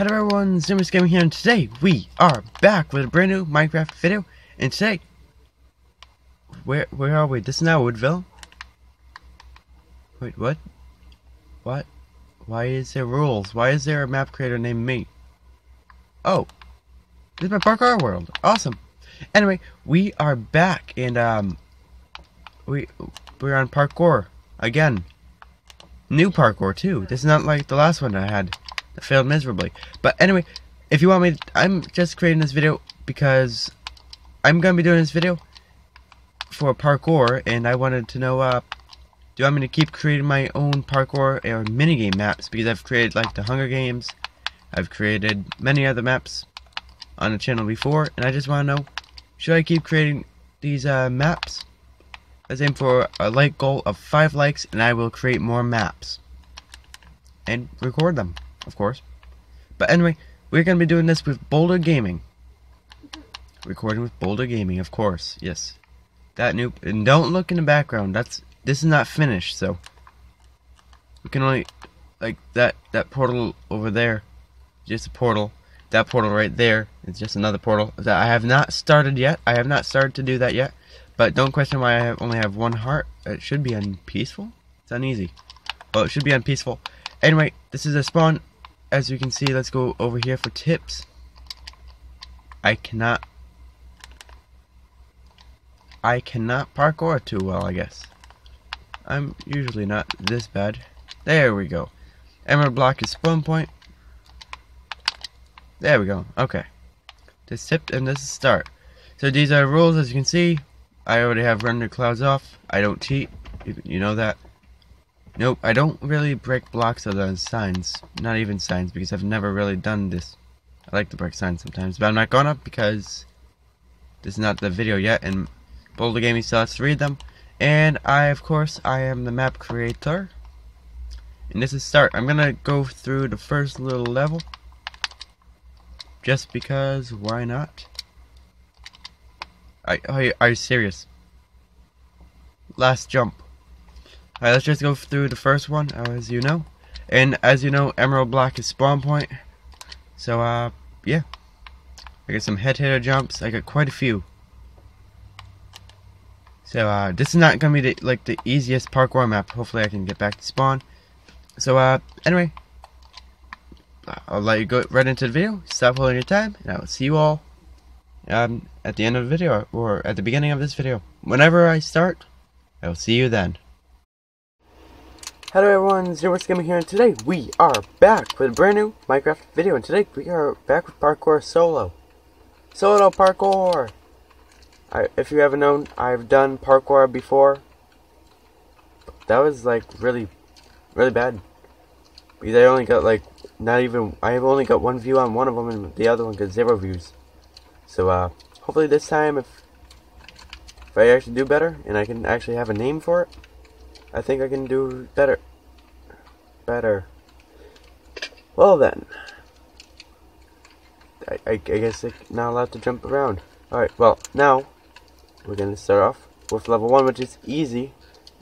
Hello everyone, Zoommerss Gaming here, and today we are back with a brand new Minecraft video. And today, where where are we? This is now Woodville. Wait, what? What? Why is there rules? Why is there a map creator named me? Oh, this is my parkour world. Awesome. Anyway, we are back, and um, we we're on parkour again. New parkour too. This is not like the last one I had failed miserably. But anyway, if you want me, I'm just creating this video because I'm gonna be doing this video for parkour, and I wanted to know, uh, do you want to keep creating my own parkour or minigame maps? Because I've created like the Hunger Games, I've created many other maps on the channel before, and I just want to know, should I keep creating these uh, maps? Let's aim for a like goal of 5 likes, and I will create more maps. And record them of course. But anyway, we're going to be doing this with Boulder Gaming. Recording with Boulder Gaming, of course. Yes. That new and don't look in the background. That's this is not finished, so we can only like that that portal over there. Just a portal. That portal right there is just another portal that I have not started yet. I have not started to do that yet. But don't question why I have only have one heart. It should be on peaceful. It's uneasy. Well, it should be on peaceful. Anyway, this is a spawn as you can see, let's go over here for tips. I cannot I cannot parkour too well, I guess. I'm usually not this bad. There we go. Emerald block is spawn point. There we go. Okay. This tip and this is start. So these are rules as you can see. I already have render clouds off. I don't cheat. You know that. Nope, I don't really break blocks other than signs. Not even signs, because I've never really done this. I like to break signs sometimes, but I'm not gonna because this is not the video yet, and Boulder Gaming still has to read them. And I, of course, I am the map creator. And this is start. I'm gonna go through the first little level. Just because, why not? Are you serious? Last jump. Alright, let's just go through the first one, as you know. And as you know, Emerald block is spawn point. So, uh, yeah. I got some head hitter jumps. I got quite a few. So, uh, this is not going to be, the, like, the easiest parkour map. Hopefully I can get back to spawn. So, uh, anyway. I'll let you go right into the video. Stop holding your time. And I will see you all um, at the end of the video. Or at the beginning of this video. Whenever I start, I will see you then. Hello everyone, Zero Gaming here, and today we are back with a brand new Minecraft video, and today we are back with Parkour Solo. Solo Parkour! I, if you haven't known, I've done Parkour before. That was like really, really bad. Because I only got like, not even, I have only got one view on one of them, and the other one got zero views. So, uh, hopefully this time, if, if I actually do better, and I can actually have a name for it, I think I can do better. Better. Well then. I, I, I guess I'm not allowed to jump around. Alright, well, now, we're going to start off with level 1, which is easy.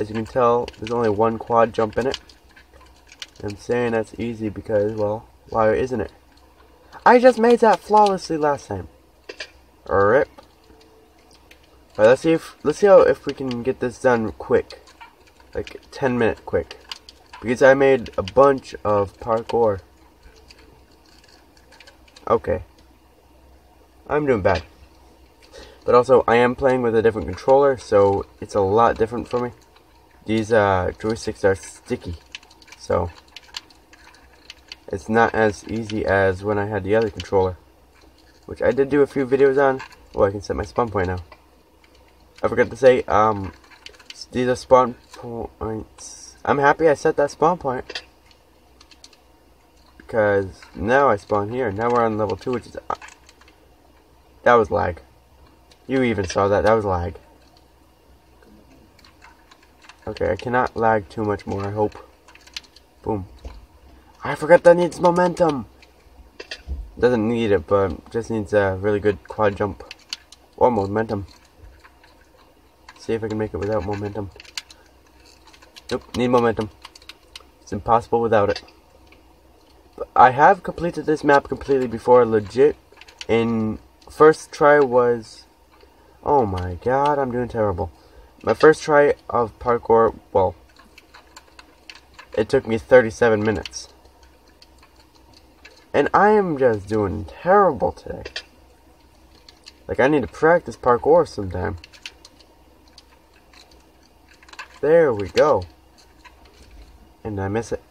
As you can tell, there's only one quad jump in it. I'm saying that's easy because, well, why isn't it? I just made that flawlessly last time. Rip. Alright, let's see if, let's see how, if we can get this done quick like 10 minute quick. Because I made a bunch of parkour. Okay. I'm doing bad. But also I am playing with a different controller so it's a lot different for me. These uh, joysticks are sticky so it's not as easy as when I had the other controller which I did do a few videos on. Oh I can set my spawn point now. I forgot to say um these are spawn points. I'm happy I set that spawn point. Because now I spawn here. Now we're on level 2, which is... Uh, that was lag. You even saw that. That was lag. Okay, I cannot lag too much more, I hope. Boom. I forgot that needs momentum. Doesn't need it, but just needs a really good quad jump. Or momentum. See if I can make it without momentum. Nope, need momentum. It's impossible without it. But I have completed this map completely before, legit. And first try was, oh my god, I'm doing terrible. My first try of parkour, well, it took me 37 minutes. And I am just doing terrible today. Like, I need to practice parkour sometime. There we go. And I miss it.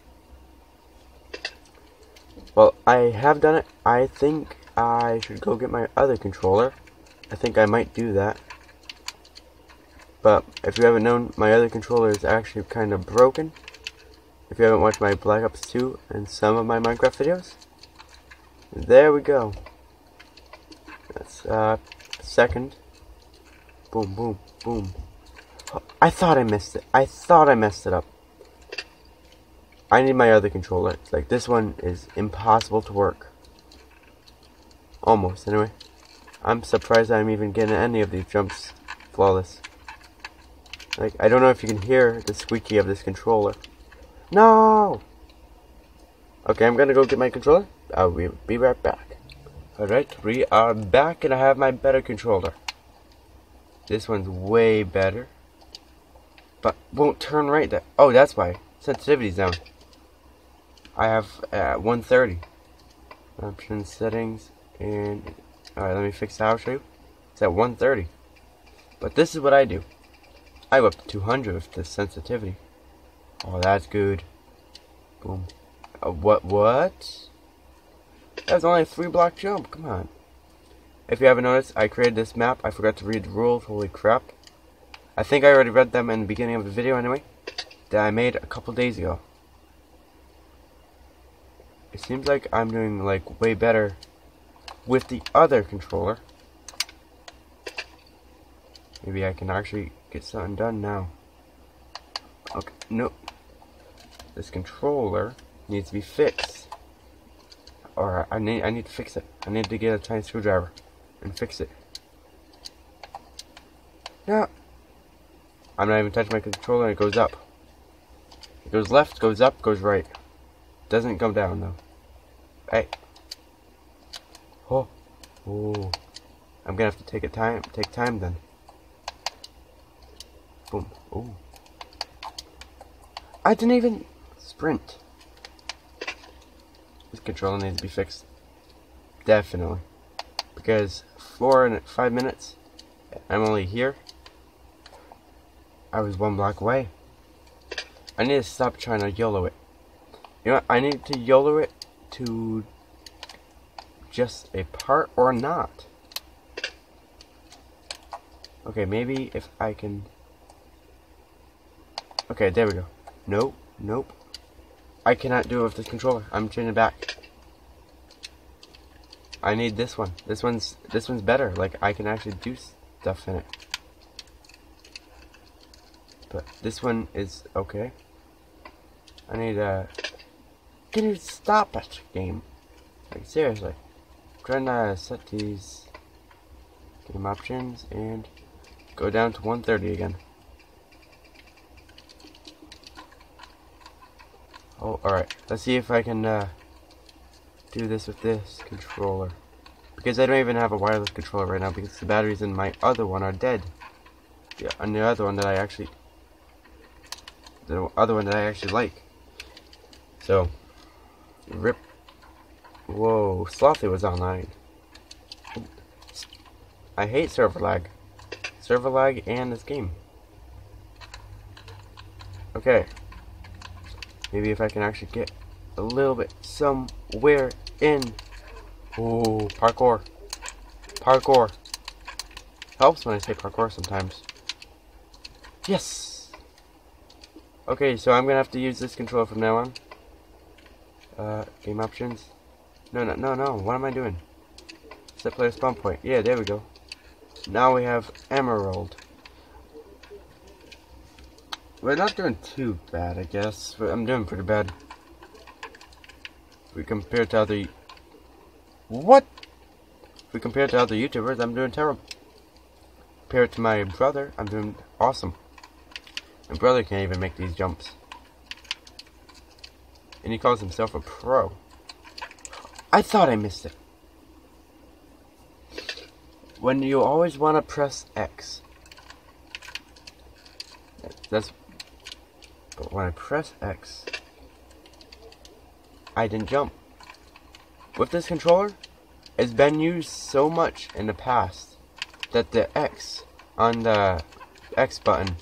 Well, I have done it. I think I should go get my other controller. I think I might do that. But if you haven't known, my other controller is actually kind of broken. If you haven't watched my Black Ops 2 and some of my Minecraft videos. There we go. That's uh second. Boom, boom, boom. I thought I missed it. I thought I messed it up. I need my other controller. Like, this one is impossible to work. Almost, anyway. I'm surprised I'm even getting any of these jumps flawless. Like, I don't know if you can hear the squeaky of this controller. No! Okay, I'm gonna go get my controller. I'll be right back. Alright, we are back and I have my better controller. This one's way better. But won't turn right there. Oh, that's why. Sensitivity's down. I have at uh, 130. Options, settings, and alright, let me fix. I'll show you. It's at 130. But this is what I do. I go up to 200 with the sensitivity. Oh, that's good. Boom. Uh, what? What? That was only a three block jump. Come on. If you haven't noticed, I created this map. I forgot to read the rules. Holy crap. I think I already read them in the beginning of the video anyway. That I made a couple days ago. It seems like I'm doing like way better with the other controller. Maybe I can actually get something done now. Okay, nope. This controller needs to be fixed. Or I need I need to fix it. I need to get a tiny screwdriver and fix it. Yeah. I'm not even touching my controller it goes up. It goes left, goes up, goes right. Doesn't come down though. Hey. Oh. Oh. I'm gonna have to take a time take time then. Boom. Oh. I didn't even sprint. This controller needs to be fixed. Definitely. Because four and five minutes, I'm only here. I was one block away. I need to stop trying to YOLO it. You know what? I need to YOLO it to just a part or not. Okay, maybe if I can... Okay, there we go. Nope, nope. I cannot do it with this controller. I'm changing back. I need this one. This one's this one's better. Like I can actually do stuff in it. But this one is okay. I need a. Can you stop it, game? Like seriously. Trying to set these game options and go down to 130 again. Oh, alright. Let's see if I can uh, do this with this controller. Because I don't even have a wireless controller right now because the batteries in my other one are dead. Yeah, and the other one that I actually... The other one that I actually like. So, rip. Whoa, Slothy was online. I hate server lag. Server lag and this game. Okay. Maybe if I can actually get a little bit somewhere in. Ooh, parkour. Parkour. Helps when I say parkour sometimes. Yes! Okay, so I'm gonna have to use this controller from now on. Uh, game options. No, no, no, no. What am I doing? Set player spawn point. Yeah, there we go. Now we have Emerald. We're not doing too bad, I guess. I'm doing pretty bad. If we compare to other... What? If we compare to other YouTubers, I'm doing terrible. Compared to my brother, I'm doing awesome. My brother can't even make these jumps. And he calls himself a pro. I thought I missed it. When you always want to press X. That's... But when I press X... I didn't jump. With this controller, it's been used so much in the past that the X on the X button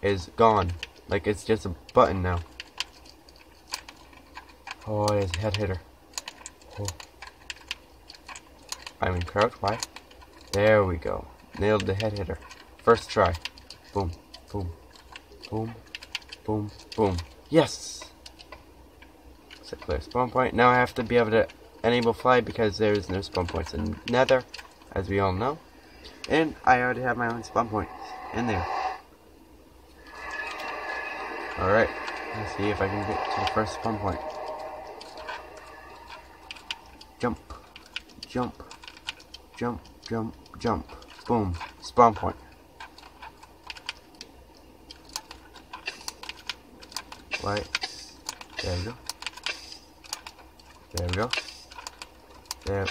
is gone. Like it's just a button now. Oh, it's a head hitter. Oh. I'm in crouch, why? There we go. Nailed the head hitter. First try. Boom, boom, boom, boom, boom. Yes! Set clear spawn point. Now I have to be able to enable fly because there's no spawn points in Nether, as we all know. And I already have my own spawn points in there. Alright, let's see if I can get to the first spawn point. Jump, jump, jump, jump, jump. Boom, spawn point. Right, there we go. There we go. There.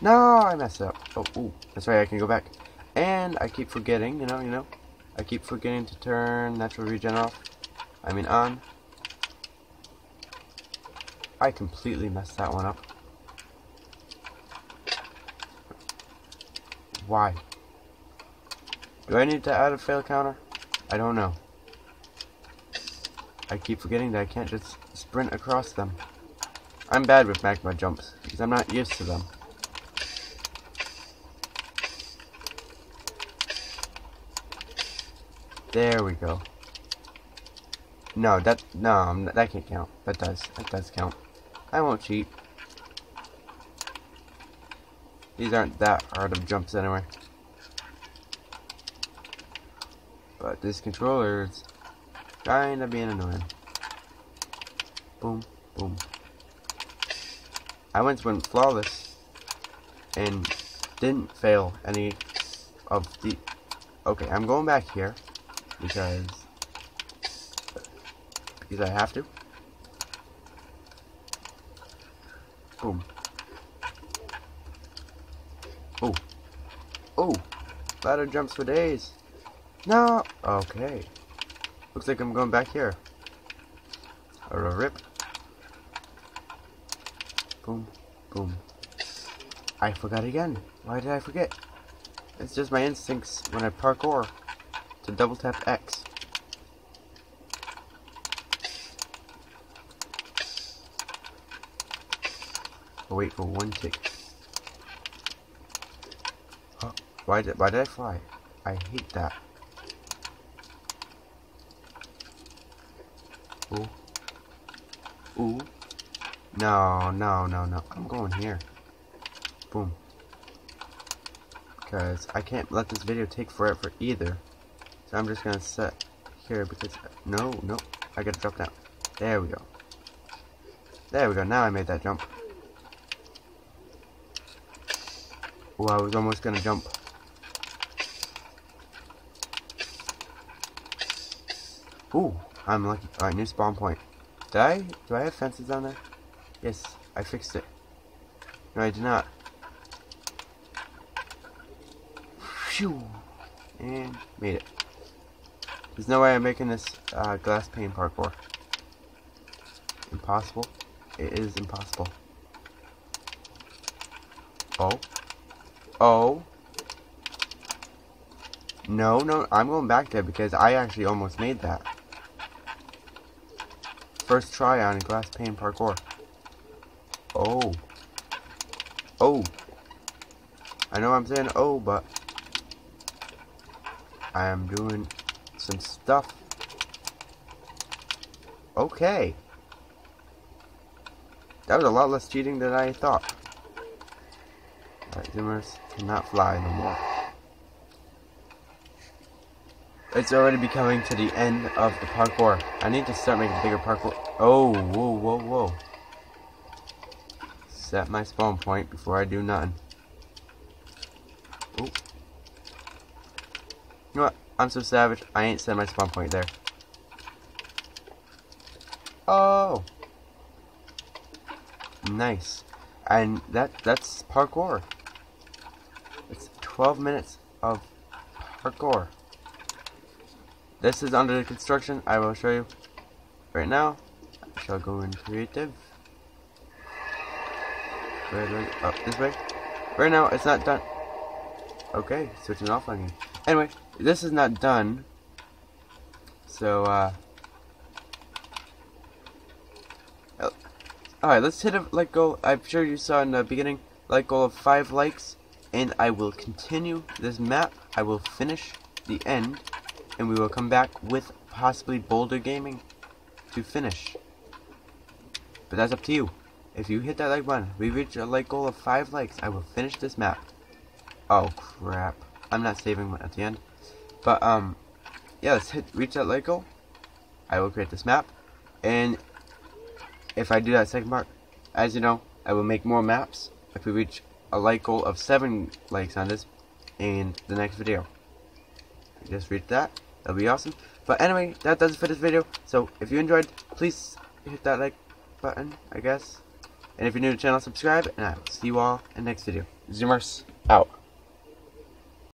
No, I messed up. Oh, ooh, that's right, I can go back. And I keep forgetting, you know, you know. I keep forgetting to turn natural regen off. I mean on. I completely messed that one up. Why? Do I need to add a fail counter? I don't know. I keep forgetting that I can't just sprint across them. I'm bad with magma jumps, because I'm not used to them. There we go. No, that, no, that can't count. That does, that does count. I won't cheat. These aren't that hard of jumps anyway. But this controller is kinda being annoying. Boom, boom. I once went flawless and didn't fail any of the... Okay, I'm going back here because because I have to. Boom. Oh. Oh. Ladder jumps for days. No. Okay. Looks like I'm going back here. Or a rip. Boom. Boom. I forgot again. Why did I forget? It's just my instincts when I parkour to double tap X. Wait for one tick. Why did why did I fly? I hate that. Ooh. Ooh. No, no, no, no. I'm going here. Boom. Because I can't let this video take forever either. So I'm just gonna set here because no, no, I gotta drop down. There we go. There we go. Now I made that jump. Oh, I was almost gonna jump. Ooh, I'm lucky. Alright, new spawn point. Did I? Do I have fences down there? Yes, I fixed it. No, I did not. Phew. And made it. There's no way I'm making this uh, glass pane parkour. Impossible. It is impossible. Oh. Oh. No, no, I'm going back there because I actually almost made that. First try on glass pane parkour. Oh. Oh. I know I'm saying oh, but I am doing some stuff. Okay. That was a lot less cheating than I thought. Alright, Zoommerss cannot fly no more. It's already becoming to the end of the parkour. I need to start making bigger parkour. Oh, whoa, whoa, whoa. Set my spawn point before I do nothing. Oh. You know what? I'm so savage, I ain't set my spawn point there. Oh. Nice. And that that's parkour. It's 12 minutes of parkour. This is under construction. I will show you right now. Shall go in creative. Do I, oh, this way. Right now, it's not done. Okay, switching off on you. Anyway, this is not done. So, uh... oh, Alright, let's hit a like goal. I'm sure you saw in the beginning, like goal of 5 likes. And I will continue this map. I will finish the end. And we will come back with possibly Boulder Gaming to finish. But that's up to you. If you hit that like button, we reach a like goal of 5 likes, I will finish this map. Oh crap. I'm not saving at the end. But um yeah, let's hit reach that like goal. I will create this map. And if I do that second part, as you know, I will make more maps if we reach a like goal of 7 likes on this in the next video. Just reach that. That'll be awesome. But anyway, that does it for this video. So if you enjoyed, please hit that like button, I guess. And if you're new to the channel, subscribe, and I will see you all in the next video. Zoommerss, out.